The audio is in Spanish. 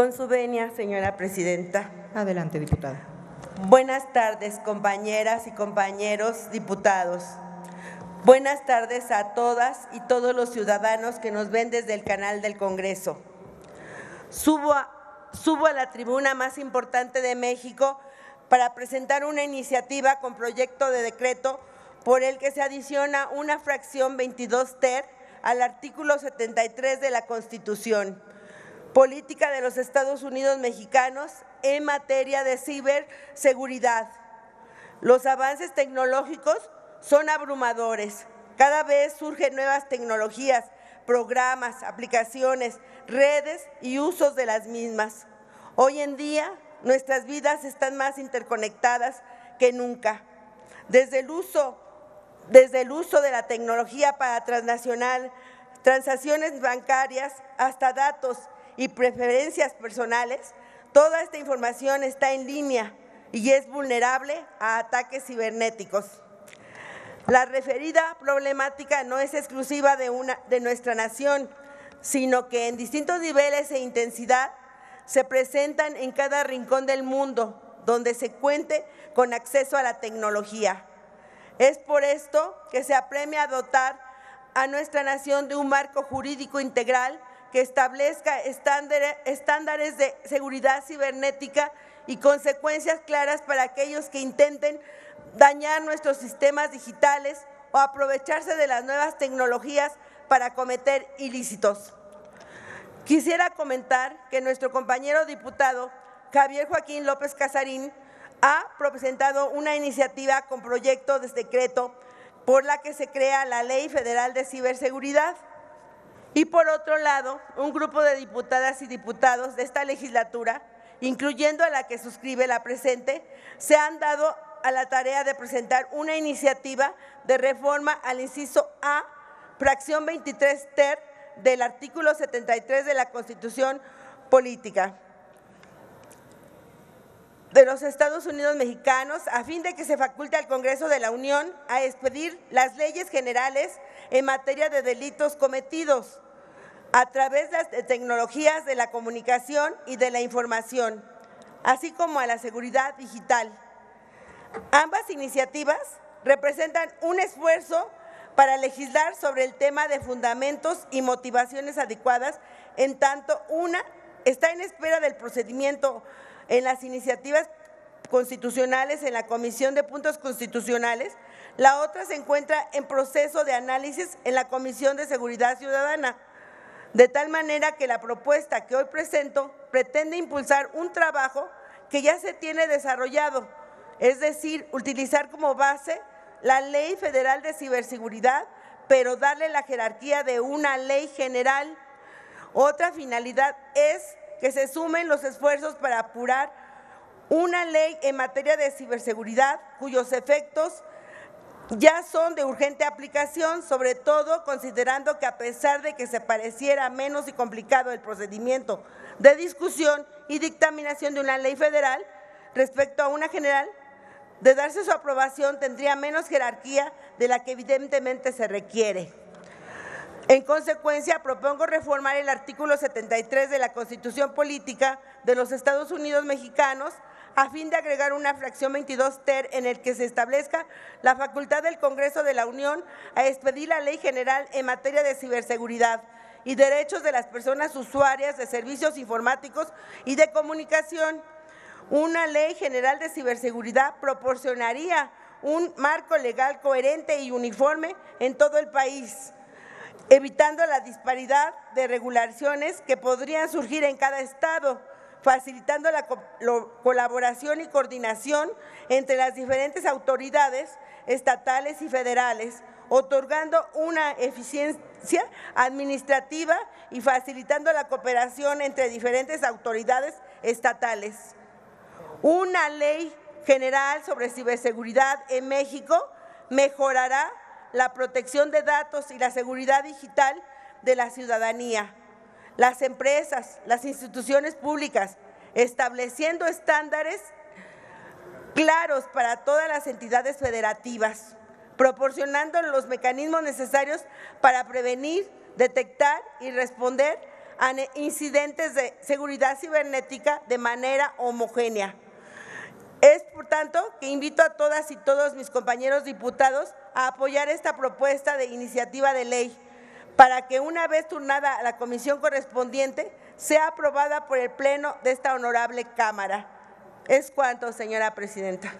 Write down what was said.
Con su venia, señora presidenta. Adelante, diputada. Buenas tardes, compañeras y compañeros diputados. Buenas tardes a todas y todos los ciudadanos que nos ven desde el canal del Congreso. Subo a, subo a la tribuna más importante de México para presentar una iniciativa con proyecto de decreto por el que se adiciona una fracción 22 ter al artículo 73 de la Constitución, política de los Estados Unidos mexicanos en materia de ciberseguridad. Los avances tecnológicos son abrumadores. Cada vez surgen nuevas tecnologías, programas, aplicaciones, redes y usos de las mismas. Hoy en día nuestras vidas están más interconectadas que nunca. Desde el uso, desde el uso de la tecnología para transnacional, transacciones bancarias, hasta datos y preferencias personales, toda esta información está en línea y es vulnerable a ataques cibernéticos. La referida problemática no es exclusiva de, una, de nuestra nación, sino que en distintos niveles e intensidad se presentan en cada rincón del mundo donde se cuente con acceso a la tecnología. Es por esto que se apremia a dotar a nuestra nación de un marco jurídico integral que establezca estándares de seguridad cibernética y consecuencias claras para aquellos que intenten dañar nuestros sistemas digitales o aprovecharse de las nuevas tecnologías para cometer ilícitos. Quisiera comentar que nuestro compañero diputado Javier Joaquín López Casarín ha presentado una iniciativa con proyecto de decreto por la que se crea la Ley Federal de Ciberseguridad. Y por otro lado, un grupo de diputadas y diputados de esta legislatura, incluyendo a la que suscribe la presente, se han dado a la tarea de presentar una iniciativa de reforma al inciso A, fracción 23 ter del artículo 73 de la Constitución Política de los Estados Unidos mexicanos a fin de que se faculte al Congreso de la Unión a expedir las leyes generales en materia de delitos cometidos a través de las tecnologías de la comunicación y de la información, así como a la seguridad digital. Ambas iniciativas representan un esfuerzo para legislar sobre el tema de fundamentos y motivaciones adecuadas, en tanto una está en espera del procedimiento en las iniciativas constitucionales en la Comisión de Puntos Constitucionales, la otra se encuentra en proceso de análisis en la Comisión de Seguridad Ciudadana, de tal manera que la propuesta que hoy presento pretende impulsar un trabajo que ya se tiene desarrollado es decir, utilizar como base la Ley Federal de Ciberseguridad, pero darle la jerarquía de una ley general. Otra finalidad es que se sumen los esfuerzos para apurar una ley en materia de ciberseguridad cuyos efectos ya son de urgente aplicación, sobre todo considerando que a pesar de que se pareciera menos y complicado el procedimiento de discusión y dictaminación de una ley federal respecto a una general, de darse su aprobación tendría menos jerarquía de la que evidentemente se requiere. En consecuencia, propongo reformar el artículo 73 de la Constitución Política de los Estados Unidos Mexicanos a fin de agregar una fracción 22 ter en el que se establezca la facultad del Congreso de la Unión a expedir la Ley General en materia de ciberseguridad y derechos de las personas usuarias de servicios informáticos y de comunicación. Una ley general de ciberseguridad proporcionaría un marco legal coherente y uniforme en todo el país, evitando la disparidad de regulaciones que podrían surgir en cada estado, facilitando la colaboración y coordinación entre las diferentes autoridades estatales y federales, otorgando una eficiencia administrativa y facilitando la cooperación entre diferentes autoridades estatales. Una ley general sobre ciberseguridad en México mejorará la protección de datos y la seguridad digital de la ciudadanía, las empresas, las instituciones públicas, estableciendo estándares claros para todas las entidades federativas, proporcionando los mecanismos necesarios para prevenir, detectar y responder a incidentes de seguridad cibernética de manera homogénea. Es, por tanto, que invito a todas y todos mis compañeros diputados a apoyar esta propuesta de iniciativa de ley para que una vez turnada a la comisión correspondiente sea aprobada por el Pleno de esta honorable Cámara. Es cuanto, señora presidenta.